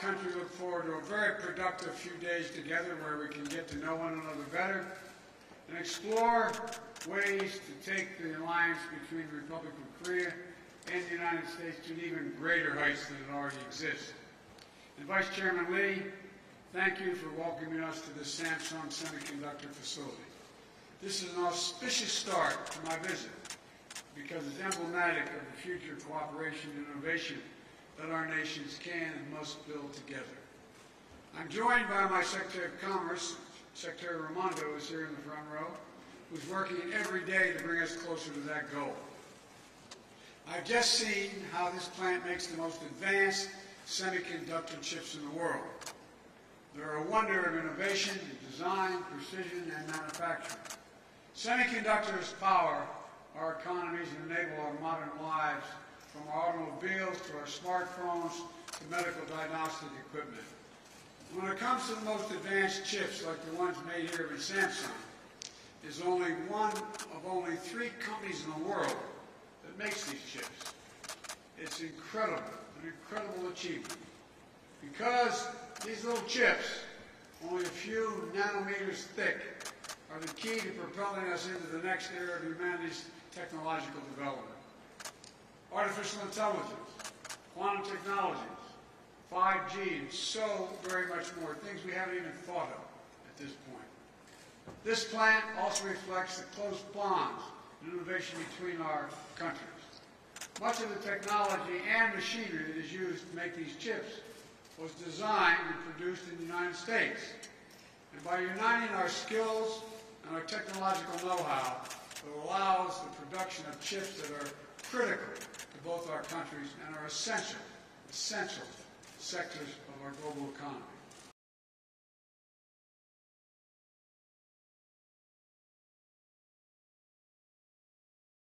country look forward to a very productive few days together where we can get to know one another better and explore ways to take the alliance between the Republic of Korea and the United States to even greater heights than it already exists. And Vice Chairman Lee, thank you for welcoming us to the Samsung Semiconductor facility. This is an auspicious start to my visit because it's emblematic of the future cooperation and innovation that our nations can and must build together. I'm joined by my Secretary of Commerce, Secretary Raimondo is here in the front row, who's working every day to bring us closer to that goal. I've just seen how this plant makes the most advanced semiconductor chips in the world. They're a wonder of innovation in design, precision, and manufacturing. Semiconductors power our economies and enable our modern lives, automobiles to our smartphones to medical diagnostic equipment. When it comes to the most advanced chips, like the ones made here in Samsung, is only one of only three companies in the world that makes these chips. It's incredible, an incredible achievement. Because these little chips, only a few nanometers thick, are the key to propelling us into the next era of humanity's technological development. Artificial intelligence, quantum technologies, 5G, and so very much more, things we haven't even thought of at this point. This plant also reflects the close bonds and innovation between our countries. Much of the technology and machinery that is used to make these chips was designed and produced in the United States. And by uniting our skills and our technological know-how, it allows the production of chips that are critical to both our countries and are essential, essential sectors of our global economy.